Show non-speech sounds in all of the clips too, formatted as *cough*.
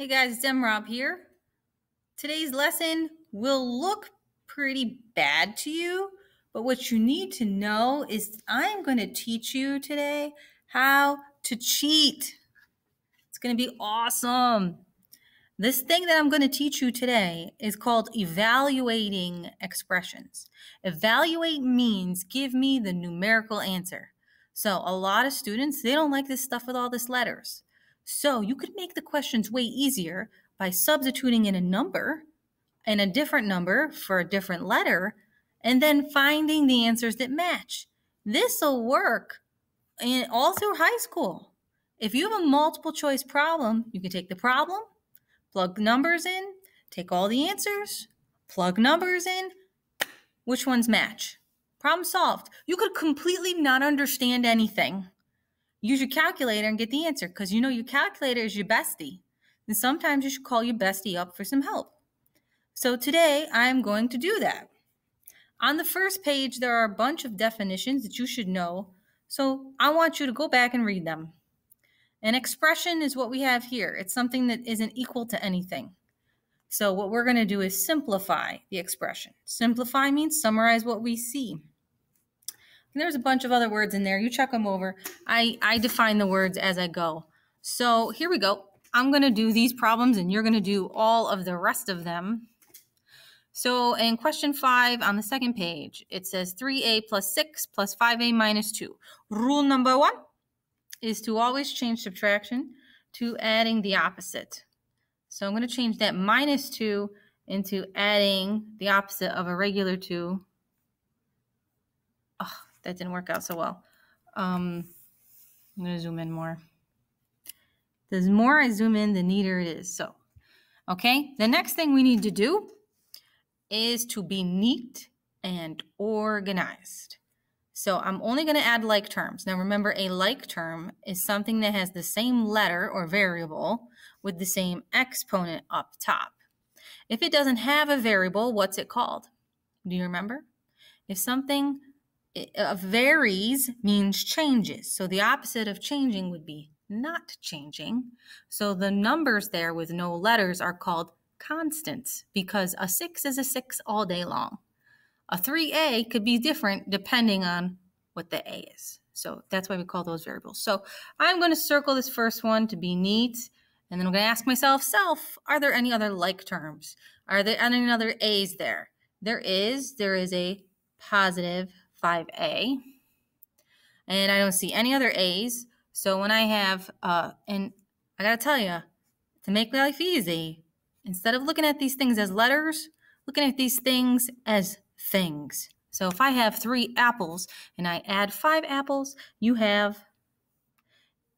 Hey guys, it's Rob here. Today's lesson will look pretty bad to you, but what you need to know is I'm going to teach you today how to cheat. It's going to be awesome. This thing that I'm going to teach you today is called evaluating expressions. Evaluate means give me the numerical answer. So a lot of students, they don't like this stuff with all this letters. So you could make the questions way easier by substituting in a number and a different number for a different letter and then finding the answers that match. This will work in all through high school. If you have a multiple choice problem, you can take the problem, plug numbers in, take all the answers, plug numbers in, which ones match? Problem solved. You could completely not understand anything use your calculator and get the answer because you know your calculator is your bestie. And sometimes you should call your bestie up for some help. So today I'm going to do that. On the first page, there are a bunch of definitions that you should know. So I want you to go back and read them. An expression is what we have here. It's something that isn't equal to anything. So what we're going to do is simplify the expression. Simplify means summarize what we see. And there's a bunch of other words in there. You check them over. I, I define the words as I go. So here we go. I'm going to do these problems and you're going to do all of the rest of them. So in question five on the second page, it says 3a plus 6 plus 5a minus 2. Rule number one is to always change subtraction to adding the opposite. So I'm going to change that minus 2 into adding the opposite of a regular 2. That didn't work out so well. Um, I'm going to zoom in more. The more I zoom in, the neater it is. So, okay, the next thing we need to do is to be neat and organized. So I'm only going to add like terms. Now remember, a like term is something that has the same letter or variable with the same exponent up top. If it doesn't have a variable, what's it called? Do you remember? If something varies means changes. So the opposite of changing would be not changing. So the numbers there with no letters are called constants because a 6 is a 6 all day long. A 3a could be different depending on what the a is. So that's why we call those variables. So I'm going to circle this first one to be neat. And then I'm going to ask myself, self, are there any other like terms? Are there any other a's there? There is. There is a positive 5A. And I don't see any other A's. So when I have, uh, and I gotta tell you, to make life easy, instead of looking at these things as letters, looking at these things as things. So if I have three apples and I add five apples, you have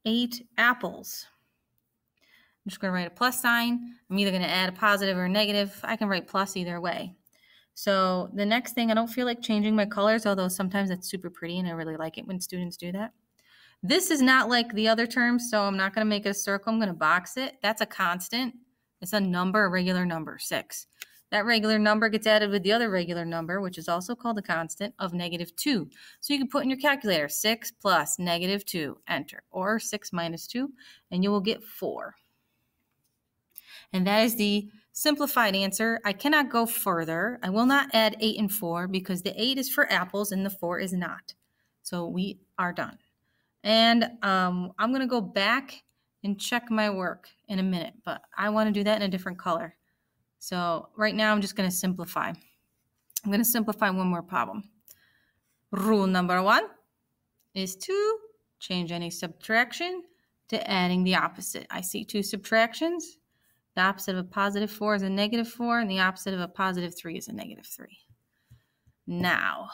eight apples. I'm just going to write a plus sign. I'm either going to add a positive or a negative. I can write plus either way. So the next thing, I don't feel like changing my colors, although sometimes it's super pretty and I really like it when students do that. This is not like the other terms, so I'm not going to make it a circle. I'm going to box it. That's a constant. It's a number, a regular number, six. That regular number gets added with the other regular number, which is also called a constant, of negative 2. So you can put in your calculator 6 plus negative 2, enter, or 6 minus 2, and you will get 4. And that is the Simplified answer, I cannot go further. I will not add 8 and 4 because the 8 is for apples and the 4 is not. So we are done. And um, I'm going to go back and check my work in a minute, but I want to do that in a different color. So right now I'm just going to simplify. I'm going to simplify one more problem. Rule number one is to change any subtraction to adding the opposite. I see two subtractions. The opposite of a positive 4 is a negative 4, and the opposite of a positive 3 is a negative 3. Now,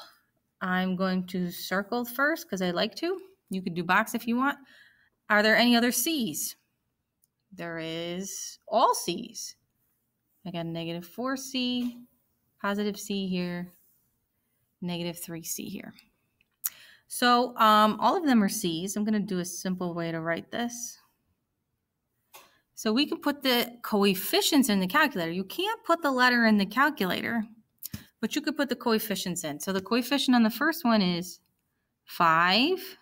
I'm going to circle first because I like to. You could do box if you want. Are there any other C's? There is all C's. I got negative 4C, positive C here, negative 3C here. So um, all of them are C's. I'm going to do a simple way to write this. So we can put the coefficients in the calculator. You can't put the letter in the calculator, but you could put the coefficients in. So the coefficient on the first one is 5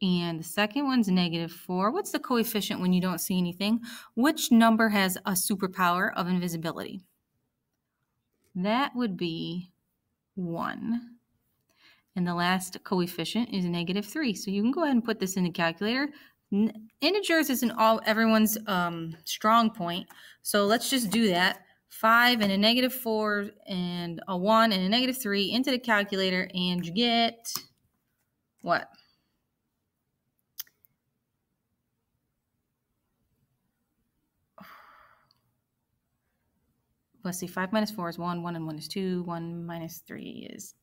and the second one's negative 4. What's the coefficient when you don't see anything? Which number has a superpower of invisibility? That would be 1. And the last coefficient is negative 3. So you can go ahead and put this in the calculator. Integers isn't all everyone's um, strong point. So let's just do that. 5 and a negative 4 and a 1 and a negative 3 into the calculator and you get what? let's see, 5 minus 4 is 1, 1 and 1 is 2, 1 minus 3 is,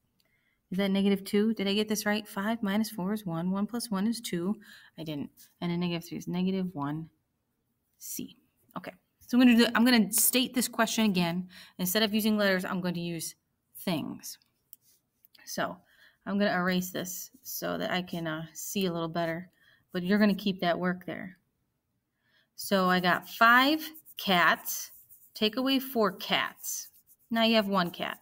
is that negative 2? Did I get this right? 5 minus 4 is 1, 1 plus 1 is 2. I didn't. And a negative 3 is negative 1, C. Okay, so I'm going to do, I'm going to state this question again. Instead of using letters, I'm going to use things. So I'm going to erase this so that I can uh, see a little better, but you're going to keep that work there. So I got five cats Take away four cats. Now you have one cat.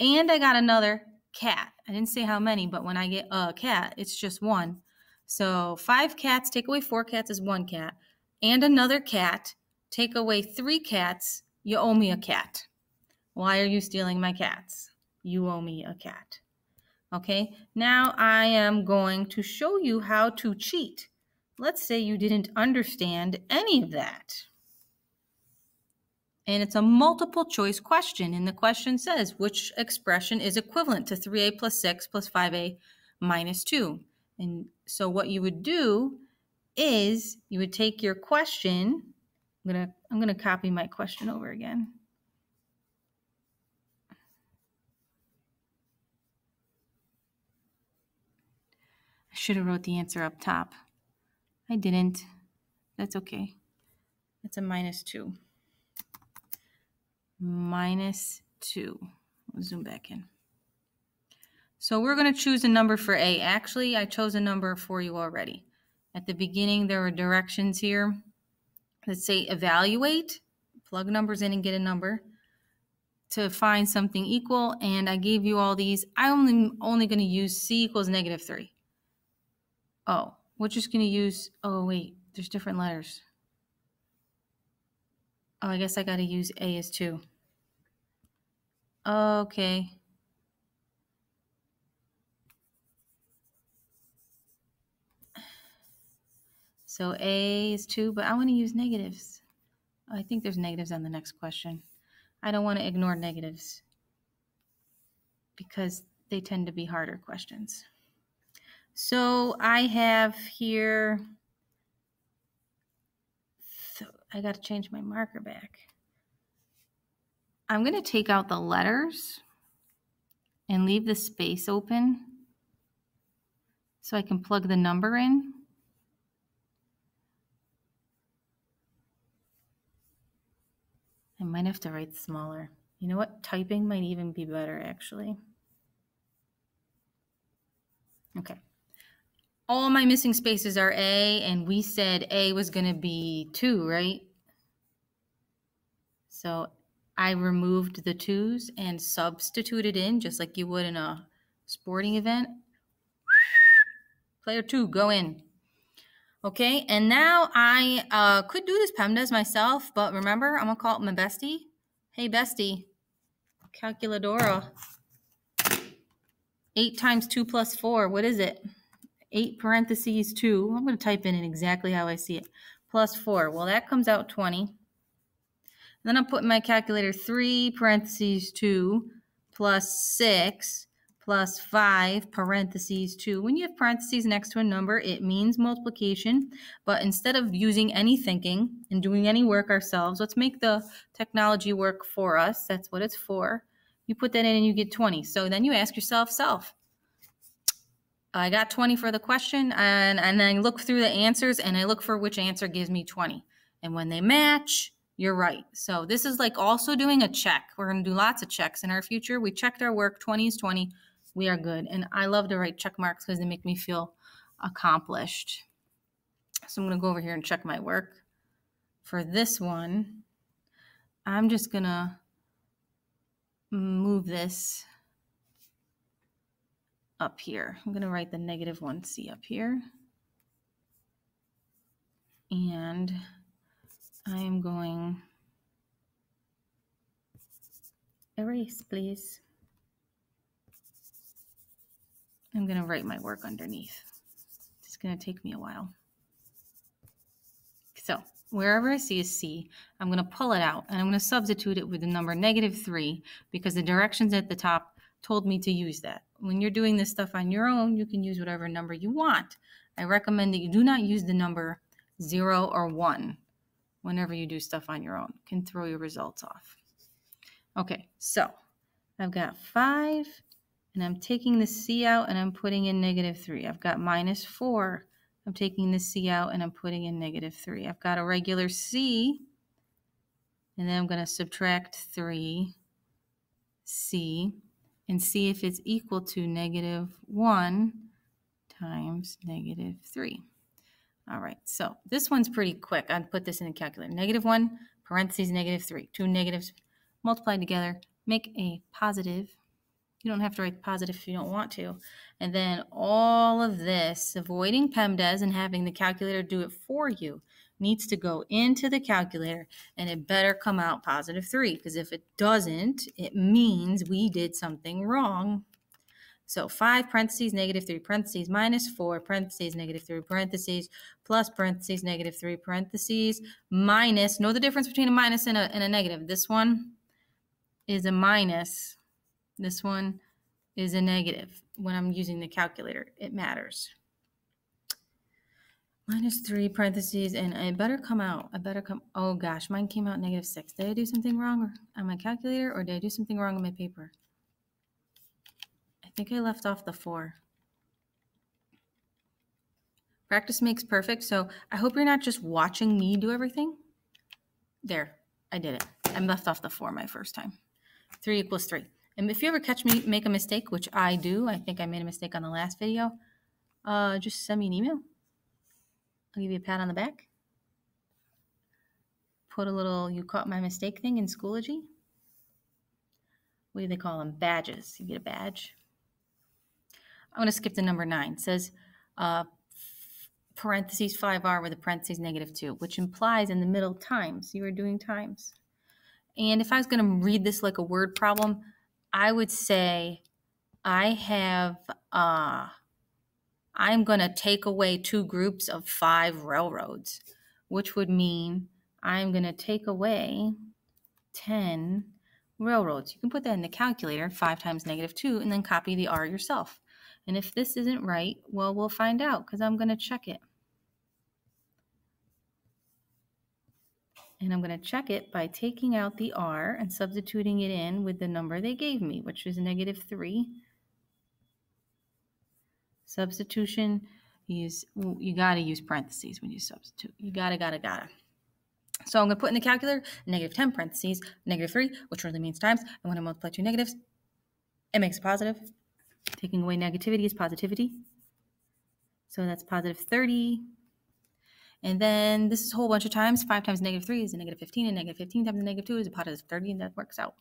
And I got another cat. I didn't say how many, but when I get a cat, it's just one. So five cats, take away four cats is one cat. And another cat, take away three cats, you owe me a cat. Why are you stealing my cats? You owe me a cat. Okay, now I am going to show you how to cheat. Let's say you didn't understand any of that and it's a multiple choice question. And the question says, which expression is equivalent to 3a plus 6 plus 5a minus 2? And so what you would do is you would take your question. I'm gonna I'm gonna copy my question over again. I should have wrote the answer up top. I didn't. That's okay. It's a minus 2 minus 2. I'll zoom back in. So we're going to choose a number for A. Actually, I chose a number for you already. At the beginning, there were directions here. Let's say evaluate, plug numbers in and get a number to find something equal. And I gave you all these. I'm only, only going to use C equals negative 3. Oh, we're just going to use, oh, wait, there's different letters. Oh, I guess I got to use A as 2. Okay. So A is 2, but I want to use negatives. I think there's negatives on the next question. I don't want to ignore negatives because they tend to be harder questions. So I have here I got to change my marker back. I'm going to take out the letters and leave the space open so I can plug the number in. I might have to write smaller. You know what? Typing might even be better, actually. Okay all my missing spaces are A, and we said A was going to be 2, right? So I removed the 2's and substituted in, just like you would in a sporting event. Player 2, go in. Okay, and now I uh, could do this PEMDAS myself, but remember, I'm going to call it my bestie. Hey, bestie, calculadora. 8 times 2 plus 4, what is it? 8 parentheses 2. I'm going to type in exactly how I see it. Plus 4. Well, that comes out 20. Then I'll put in my calculator 3 parentheses 2 plus 6 plus 5 parentheses 2. When you have parentheses next to a number, it means multiplication. But instead of using any thinking and doing any work ourselves, let's make the technology work for us. That's what it's for. You put that in and you get 20. So then you ask yourself, self, I got 20 for the question and, and then I look through the answers and I look for which answer gives me 20. And when they match, you're right. So this is like also doing a check. We're going to do lots of checks in our future. We checked our work, 20 is 20. We are good. And I love to write check marks because they make me feel accomplished. So I'm going to go over here and check my work. For this one, I'm just going to mm, move this up here. I'm going to write the negative 1c up here. And I am going erase, please. I'm going to write my work underneath. It's going to take me a while. So wherever I see a C, I'm going to pull it out and I'm going to substitute it with the number negative 3 because the directions at the top told me to use that. When you're doing this stuff on your own, you can use whatever number you want. I recommend that you do not use the number 0 or 1 whenever you do stuff on your own. It can throw your results off. Okay, so I've got 5 and I'm taking the C out and I'm putting in negative 3. I've got minus 4. I'm taking the C out and I'm putting in negative 3. I've got a regular C, and then I'm going to subtract 3 C and see if it's equal to negative 1 times negative 3. All right, so this one's pretty quick. I'd put this in a calculator. Negative 1, parentheses, negative 3. Two negatives multiplied together make a positive you don't have to write positive if you don't want to. And then all of this, avoiding PEMDAS and having the calculator do it for you, needs to go into the calculator and it better come out positive 3 because if it doesn't, it means we did something wrong. So 5 parentheses, negative 3 parentheses, minus 4 parentheses, negative 3 parentheses, plus parentheses, negative 3 parentheses, minus, know the difference between a minus and a, and a negative. This one is a minus this one is a negative when I'm using the calculator. It matters. Minus three parentheses, and I better come out. I better come. Oh gosh, mine came out negative six. Did I do something wrong on my calculator, or did I do something wrong on my paper? I think I left off the four. Practice makes perfect. So I hope you're not just watching me do everything. There, I did it. I left off the four my first time. Three equals three. And if you ever catch me make a mistake, which I do, I think I made a mistake on the last video, uh, just send me an email. I'll give you a pat on the back. Put a little you caught my mistake thing in Schoology. What do they call them? Badges. You get a badge. I'm going to skip to number nine. It says uh, parentheses 5r with a parentheses negative 2, which implies in the middle times. You are doing times. And if I was going to read this like a word problem, I would say I have, uh, I'm going to take away two groups of five railroads, which would mean I'm going to take away 10 railroads. You can put that in the calculator, 5 times negative 2, and then copy the R yourself. And if this isn't right, well, we'll find out because I'm going to check it. And I'm going to check it by taking out the r and substituting it in with the number they gave me, which is negative 3. Substitution, use you got to use parentheses when you substitute. You got to, got to, got to. So I'm to put in the calculator negative 10 parentheses, negative 3, which really means times. And when I multiply two negatives, it makes a positive. Taking away negativity is positivity. So that's positive 30 and then this is a whole bunch of times. 5 times negative 3 is a negative 15, and negative 15 times a negative 2 is a positive 30, and that works out.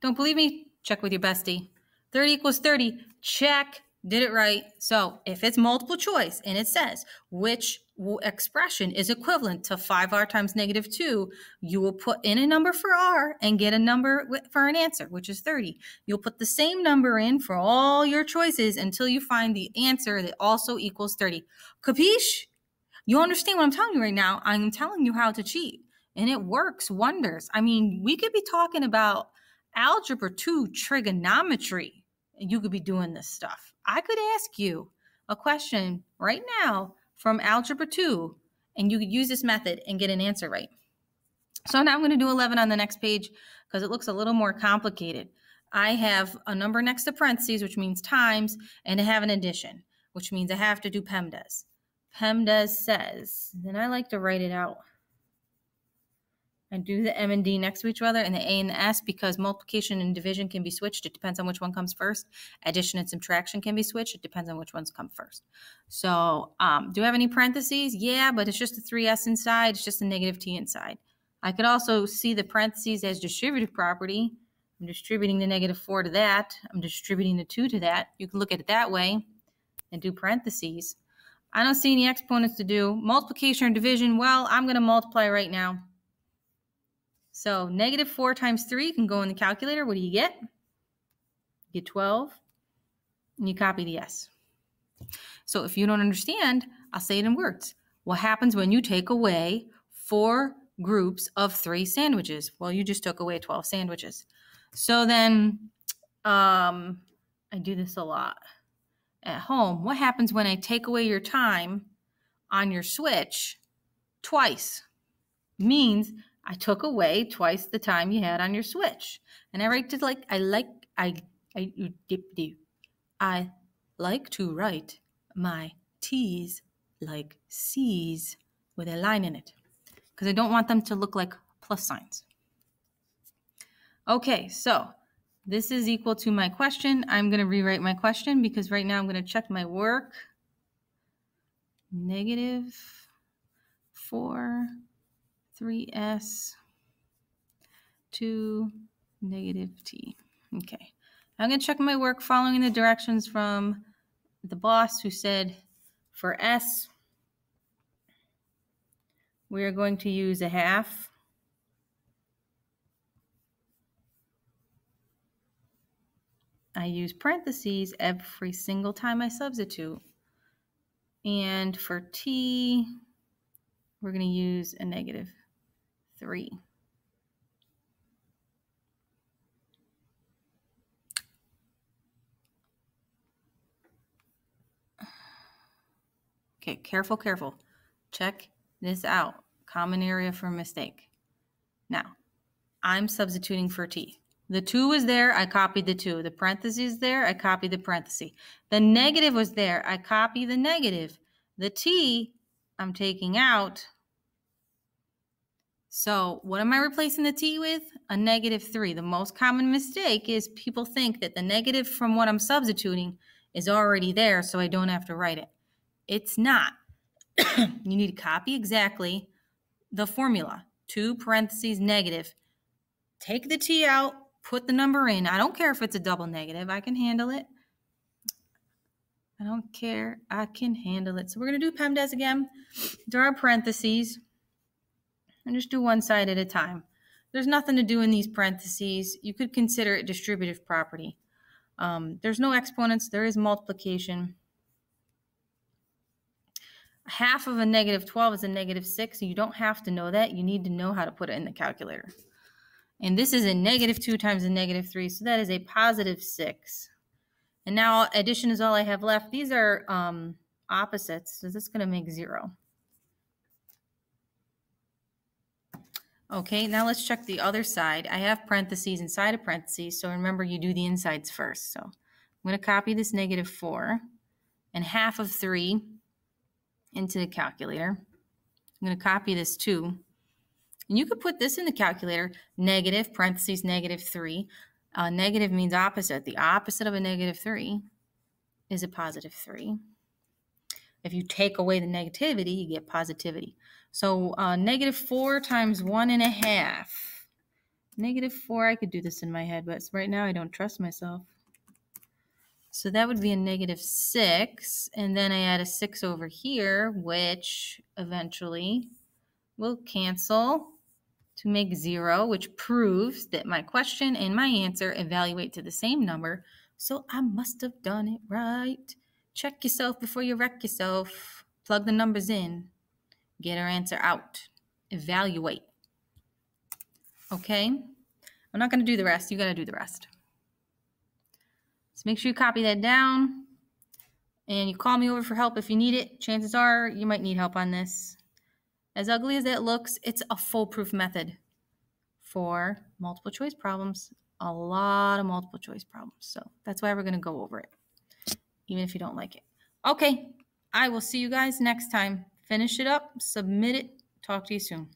Don't believe me? Check with your bestie. 30 equals 30. Check. Did it right. So if it's multiple choice and it says which expression is equivalent to 5r times negative 2, you will put in a number for r and get a number for an answer, which is 30. You'll put the same number in for all your choices until you find the answer that also equals 30. Capiche? You understand what I'm telling you right now? I'm telling you how to cheat, and it works wonders. I mean, we could be talking about algebra 2 trigonometry, and you could be doing this stuff. I could ask you a question right now from algebra 2, and you could use this method and get an answer right. So now I'm going to do 11 on the next page because it looks a little more complicated. I have a number next to parentheses, which means times, and I have an addition, which means I have to do PEMDAS. PEMDAS says, then I like to write it out. I do the M and D next to each other and the A and the S because multiplication and division can be switched. It depends on which one comes first. Addition and subtraction can be switched. It depends on which ones come first. So um, do I have any parentheses? Yeah, but it's just a 3S inside. It's just a negative T inside. I could also see the parentheses as distributive property. I'm distributing the negative 4 to that. I'm distributing the 2 to that. You can look at it that way and do parentheses. I don't see any exponents to do. Multiplication or division, well, I'm going to multiply right now. So negative 4 times 3 can go in the calculator. What do you get? You get 12. And you copy the S. So if you don't understand, I'll say it in words. What happens when you take away four groups of three sandwiches? Well, you just took away 12 sandwiches. So then um, I do this a lot at home. What happens when I take away your time on your switch twice? Means I took away twice the time you had on your switch. And I write to like I like I I dip. do. I like to write my T's like C's with a line in it because I don't want them to look like plus signs. Okay, so this is equal to my question. I'm going to rewrite my question because right now I'm going to check my work. Negative 4, 3s, 2, negative t. Okay. I'm going to check my work following the directions from the boss who said for s, we are going to use a half I use parentheses every single time I substitute. And for t, we're going to use a negative 3. Okay, careful, careful. Check this out. Common area for mistake. Now, I'm substituting for t. The two was there, I copied the two. The parentheses there, I copied the parenthesis. The negative was there, I copy the negative. The t, I'm taking out. So what am I replacing the t with? A negative 3. The most common mistake is people think that the negative from what I'm substituting is already there, so I don't have to write it. It's not. *coughs* you need to copy exactly the formula. 2 parentheses negative. Take the t out, put the number in. I don't care if it's a double negative, I can handle it. I don't care, I can handle it. So we're going to do PEMDAS again. Draw our parentheses and just do one side at a time. There's nothing to do in these parentheses. You could consider it distributive property. Um, there's no exponents, there is multiplication. Half of a negative 12 is a negative 6, so you don't have to know that. You need to know how to put it in the calculator. And this is a negative 2 times a negative 3, so that is a positive 6. And now addition is all I have left. These are um, opposites, so this is going to make 0. Okay, now let's check the other side. I have parentheses inside of parentheses, so remember you do the insides first. So I'm going to copy this negative 4 and half of 3 into the calculator. I'm going to copy this 2 and you could put this in the calculator, negative, parentheses, negative 3. Uh, negative means opposite. The opposite of a negative 3 is a positive 3. If you take away the negativity, you get positivity. So uh, negative 4 times 1 and a half. Negative 4, I could do this in my head, but right now I don't trust myself. So that would be a negative 6. And then I add a 6 over here, which eventually will cancel to make zero, which proves that my question and my answer evaluate to the same number. So I must have done it right. Check yourself before you wreck yourself. Plug the numbers in. Get our answer out. Evaluate. Okay? I'm not going to do the rest. You got to do the rest. So make sure you copy that down. And you call me over for help if you need it. Chances are you might need help on this. As ugly as it looks, it's a foolproof method for multiple choice problems, a lot of multiple choice problems. So that's why we're going to go over it, even if you don't like it. Okay, I will see you guys next time. Finish it up, submit it, talk to you soon.